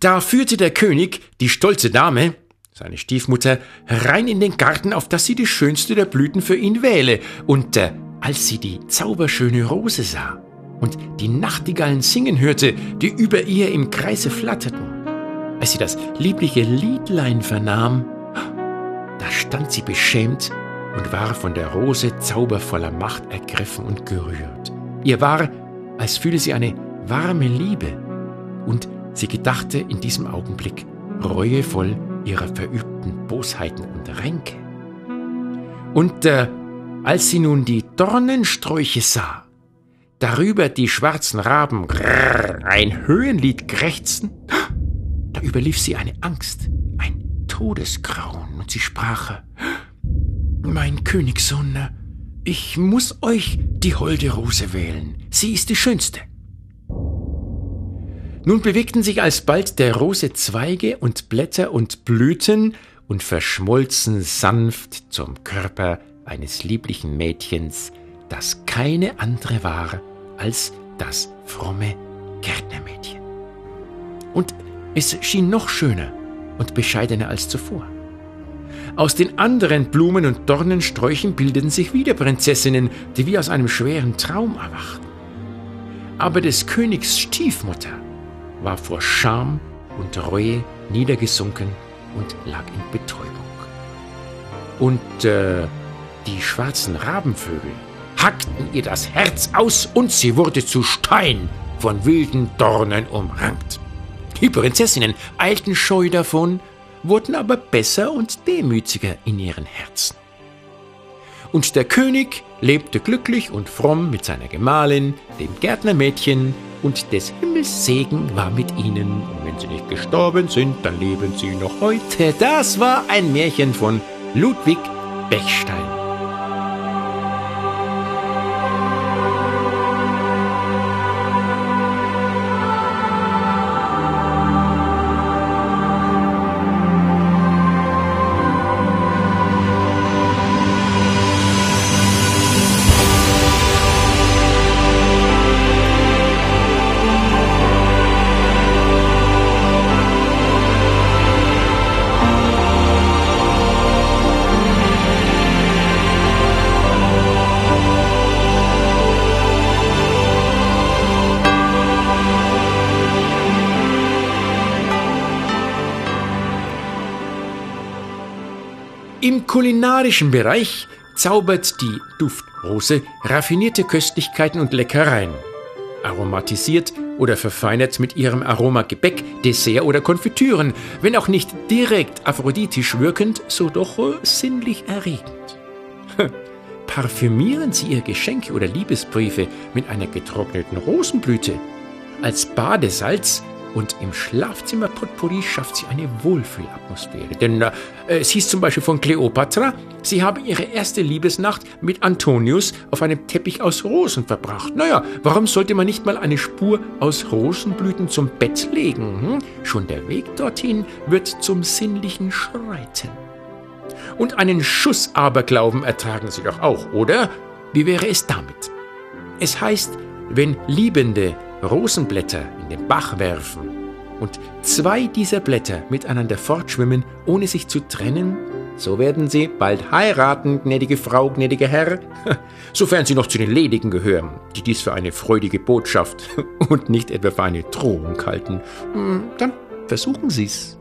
Da führte der König die stolze Dame, seine Stiefmutter, rein in den Garten, auf dass sie die schönste der Blüten für ihn wähle, und äh, als sie die zauberschöne Rose sah und die Nachtigallen singen hörte, die über ihr im Kreise flatterten, als sie das liebliche Liedlein vernahm, da stand sie beschämt und war von der Rose zaubervoller Macht ergriffen und gerührt. Ihr war, als fühle sie eine warme Liebe, sie gedachte in diesem Augenblick reuevoll ihrer verübten Bosheiten und Ränke. Und äh, als sie nun die Dornensträuche sah, darüber die schwarzen Raben grrr, ein Höhenlied krächzten, da überlief sie eine Angst, ein Todesgrauen, und sie sprach, mein Königssohn, ich muss euch die holde Rose wählen, sie ist die schönste. Nun bewegten sich alsbald der Rose Zweige und Blätter und Blüten und verschmolzen sanft zum Körper eines lieblichen Mädchens, das keine andere war als das fromme Gärtnermädchen. Und es schien noch schöner und bescheidener als zuvor. Aus den anderen Blumen und Dornensträuchen bildeten sich wieder Prinzessinnen, die wie aus einem schweren Traum erwachten. Aber des Königs Stiefmutter war vor Scham und Reue niedergesunken und lag in Betäubung. Und äh, die schwarzen Rabenvögel hackten ihr das Herz aus und sie wurde zu Stein von wilden Dornen umrankt. Die Prinzessinnen eilten scheu davon, wurden aber besser und demütiger in ihren Herzen. Und der König lebte glücklich und fromm mit seiner Gemahlin, dem Gärtnermädchen, und des Himmels Segen war mit ihnen. Und wenn sie nicht gestorben sind, dann leben sie noch heute. Das war ein Märchen von Ludwig Bechstein. Kulinarischen Bereich zaubert die Duftrose raffinierte Köstlichkeiten und Leckereien. Aromatisiert oder verfeinert mit ihrem Aroma Gebäck, Dessert oder Konfitüren, wenn auch nicht direkt aphroditisch wirkend, so doch äh, sinnlich erregend. Parfümieren Sie Ihr Geschenk oder Liebesbriefe mit einer getrockneten Rosenblüte. Als Badesalz und im Schlafzimmer Potpourri schafft sie eine Wohlfühlatmosphäre. Denn äh, es hieß zum Beispiel von Kleopatra, sie habe ihre erste Liebesnacht mit Antonius auf einem Teppich aus Rosen verbracht. Naja, warum sollte man nicht mal eine Spur aus Rosenblüten zum Bett legen? Hm? Schon der Weg dorthin wird zum sinnlichen Schreiten. Und einen Schuss Aberglauben ertragen sie doch auch, oder? Wie wäre es damit? Es heißt, wenn Liebende Rosenblätter den Bach werfen und zwei dieser Blätter miteinander fortschwimmen, ohne sich zu trennen, so werden sie bald heiraten, gnädige Frau, gnädiger Herr, sofern sie noch zu den Ledigen gehören, die dies für eine freudige Botschaft und nicht etwa für eine Drohung halten. Hm, dann versuchen Sie's.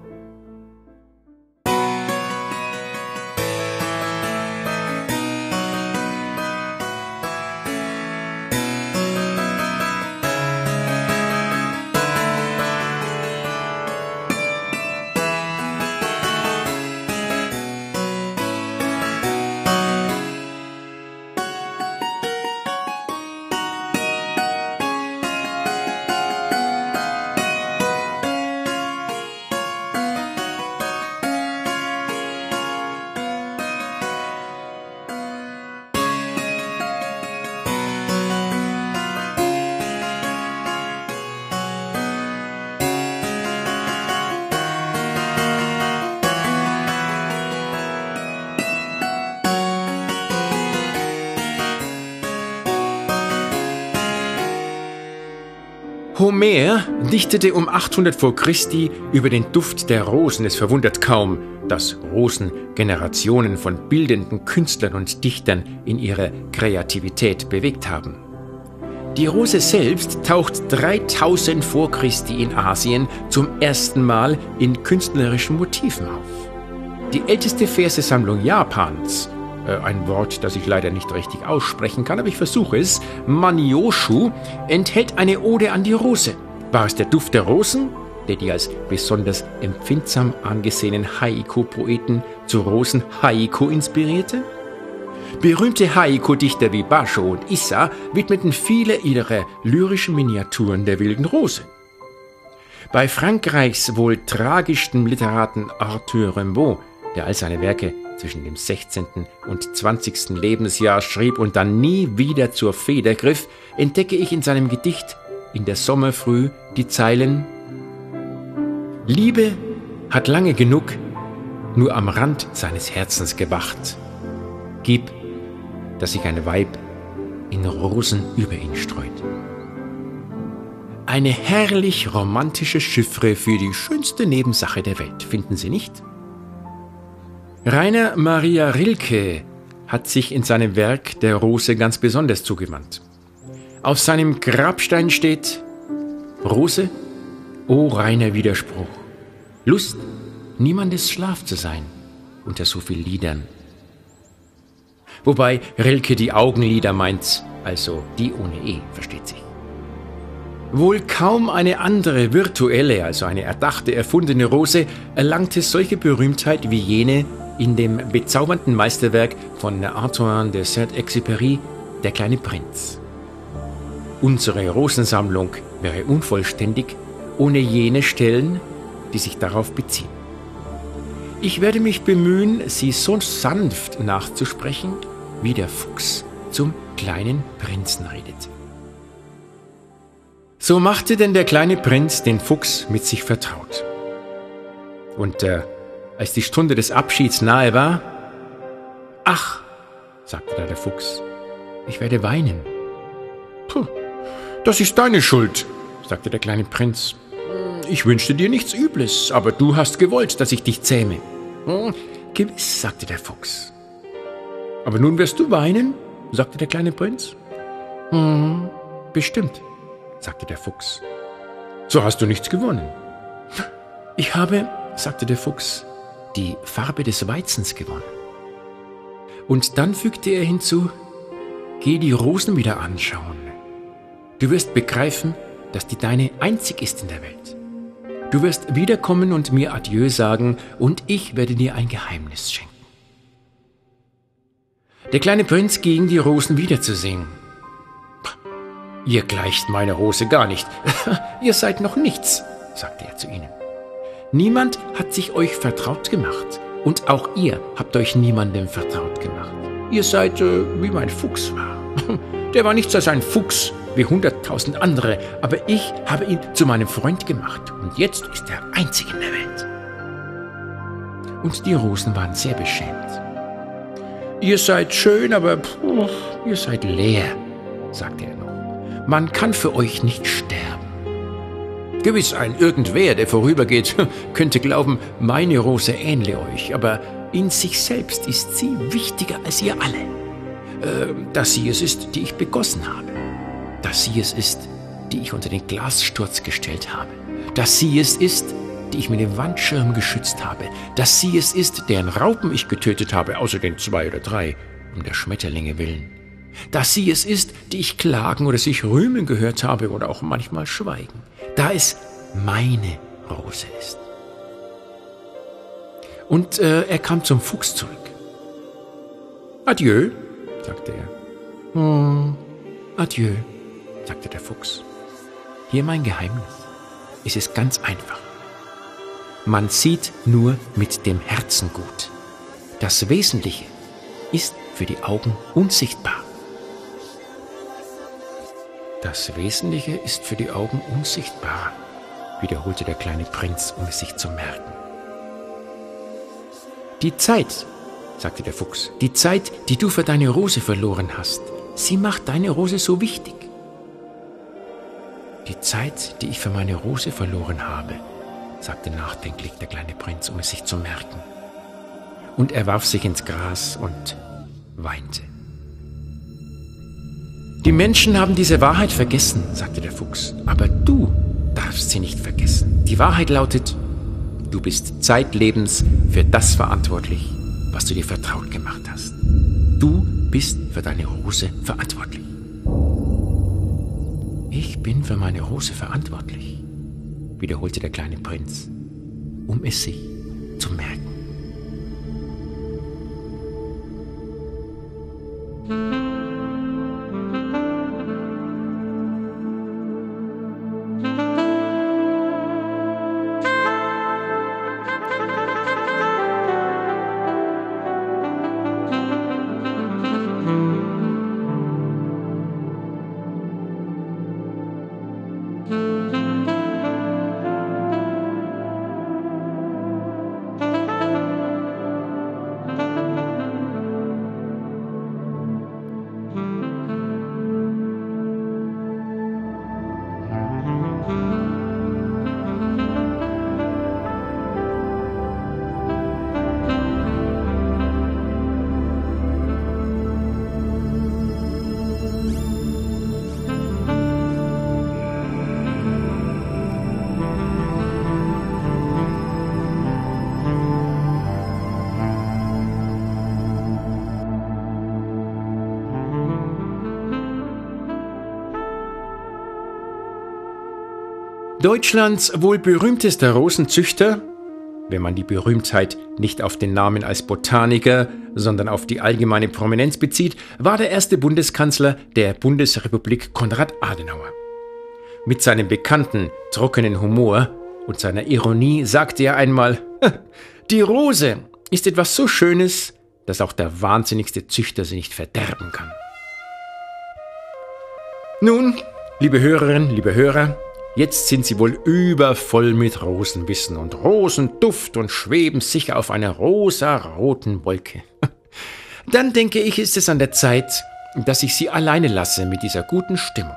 Homer dichtete um 800 vor Christi über den Duft der Rosen. Es verwundert kaum, dass Rosen Generationen von bildenden Künstlern und Dichtern in ihrer Kreativität bewegt haben. Die Rose selbst taucht 3000 vor Christi in Asien zum ersten Mal in künstlerischen Motiven auf. Die älteste Versesammlung Japans, ein Wort, das ich leider nicht richtig aussprechen kann, aber ich versuche es, Manioshu, enthält eine Ode an die Rose. War es der Duft der Rosen, der die als besonders empfindsam angesehenen Haiku-Poeten zu Rosen-Haiku inspirierte? Berühmte Haiku-Dichter wie Basho und Issa widmeten viele ihrer lyrischen Miniaturen der wilden Rose. Bei Frankreichs wohl tragischsten Literaten Arthur Rimbaud, der all seine Werke zwischen dem 16. und 20. Lebensjahr schrieb und dann nie wieder zur Feder griff, entdecke ich in seinem Gedicht In der Sommerfrüh die Zeilen Liebe hat lange genug nur am Rand seines Herzens gewacht. Gib, dass sich ein Weib in Rosen über ihn streut. Eine herrlich romantische Chiffre für die schönste Nebensache der Welt, finden Sie nicht? Rainer Maria Rilke hat sich in seinem Werk der Rose ganz besonders zugewandt. Auf seinem Grabstein steht Rose, o reiner Widerspruch, Lust, niemandes Schlaf zu sein unter so viel Liedern. Wobei Rilke die Augenlider meint, also die ohne E, versteht sich. Wohl kaum eine andere virtuelle, also eine erdachte, erfundene Rose erlangte solche Berühmtheit wie jene in dem bezaubernden Meisterwerk von Antoine de Saint-Exupéry, Der kleine Prinz. Unsere Rosensammlung wäre unvollständig ohne jene Stellen, die sich darauf beziehen. Ich werde mich bemühen, sie so sanft nachzusprechen, wie der Fuchs zum kleinen Prinzen redet. So machte denn der kleine Prinz den Fuchs mit sich vertraut. Und äh, als die Stunde des Abschieds nahe war, Ach, sagte da der Fuchs, ich werde weinen. Puh, das ist deine Schuld, sagte der kleine Prinz. Ich wünschte dir nichts Übles, aber du hast gewollt, dass ich dich zähme. Hm, gewiss, sagte der Fuchs. Aber nun wirst du weinen, sagte der kleine Prinz. Hm, bestimmt, sagte der Fuchs. So hast du nichts gewonnen. Ich habe, sagte der Fuchs, die Farbe des Weizens gewonnen. Und dann fügte er hinzu, geh die Rosen wieder anschauen. Du wirst begreifen, dass die deine einzig ist in der Welt. Du wirst wiederkommen und mir Adieu sagen, und ich werde dir ein Geheimnis schenken. Der kleine Prinz ging, die Rosen wiederzusehen. Ihr gleicht meine Rose gar nicht. Ihr seid noch nichts, sagte er zu ihnen. Niemand hat sich euch vertraut gemacht. Und auch ihr habt euch niemandem vertraut gemacht. Ihr seid äh, wie mein Fuchs war. Der war nichts als ein Fuchs, wie hunderttausend andere, aber ich habe ihn zu meinem Freund gemacht und jetzt ist er einzig in der Welt. Und die Rosen waren sehr beschämt. Ihr seid schön, aber pff, ihr seid leer, sagte er noch. Man kann für euch nicht sterben. Gewiss ein Irgendwer, der vorübergeht, könnte glauben, meine Rose ähnle euch, aber in sich selbst ist sie wichtiger als ihr alle. Äh, dass sie es ist, die ich begossen habe. Dass sie es ist, die ich unter den Glassturz gestellt habe. Dass sie es ist, die ich mit dem Wandschirm geschützt habe. Dass sie es ist, deren Raupen ich getötet habe, außer den zwei oder drei, um der Schmetterlinge willen. Dass sie es ist, die ich klagen oder sich rühmen gehört habe oder auch manchmal schweigen da es meine Rose ist. Und äh, er kam zum Fuchs zurück. Adieu, sagte er. Oh, adieu, sagte der Fuchs. Hier mein Geheimnis. Es ist ganz einfach. Man sieht nur mit dem Herzen gut. Das Wesentliche ist für die Augen unsichtbar. Das Wesentliche ist für die Augen unsichtbar, wiederholte der kleine Prinz, um es sich zu merken. Die Zeit, sagte der Fuchs, die Zeit, die du für deine Rose verloren hast, sie macht deine Rose so wichtig. Die Zeit, die ich für meine Rose verloren habe, sagte nachdenklich der kleine Prinz, um es sich zu merken. Und er warf sich ins Gras und weinte. Die Menschen haben diese Wahrheit vergessen, sagte der Fuchs, aber du darfst sie nicht vergessen. Die Wahrheit lautet, du bist zeitlebens für das verantwortlich, was du dir vertraut gemacht hast. Du bist für deine Rose verantwortlich. Ich bin für meine Rose verantwortlich, wiederholte der kleine Prinz, um es sich zu merken. Deutschlands wohl berühmtester Rosenzüchter, wenn man die Berühmtheit nicht auf den Namen als Botaniker, sondern auf die allgemeine Prominenz bezieht, war der erste Bundeskanzler der Bundesrepublik Konrad Adenauer. Mit seinem bekannten, trockenen Humor und seiner Ironie sagte er einmal, die Rose ist etwas so Schönes, dass auch der wahnsinnigste Züchter sie nicht verderben kann. Nun, liebe Hörerinnen, liebe Hörer, Jetzt sind sie wohl übervoll mit Rosenwissen und Rosenduft und schweben sicher auf einer rosa-roten Wolke. Dann denke ich, ist es an der Zeit, dass ich sie alleine lasse mit dieser guten Stimmung.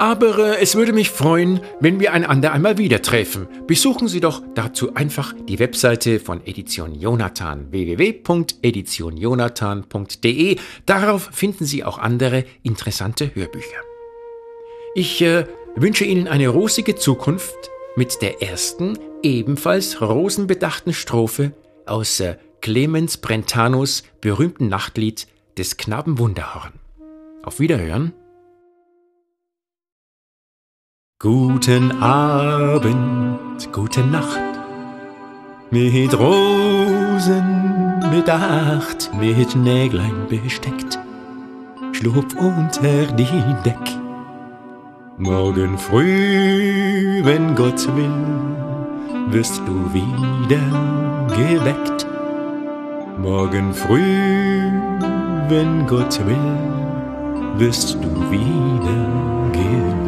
Aber äh, es würde mich freuen, wenn wir einander einmal wieder treffen. Besuchen Sie doch dazu einfach die Webseite von Edition Jonathan www.editionjonathan.de. Darauf finden Sie auch andere interessante Hörbücher. Ich äh, wünsche Ihnen eine rosige Zukunft mit der ersten, ebenfalls rosenbedachten Strophe aus äh, Clemens Brentanos berühmten Nachtlied des Knaben Wunderhorn. Auf Wiederhören. Guten Abend, gute Nacht, mit Rosen bedacht, mit Näglein besteckt, schlupf unter die Deck Morgen früh, wenn Gott will, wirst du wieder geweckt. Morgen früh, wenn Gott will, wirst du wieder geweckt.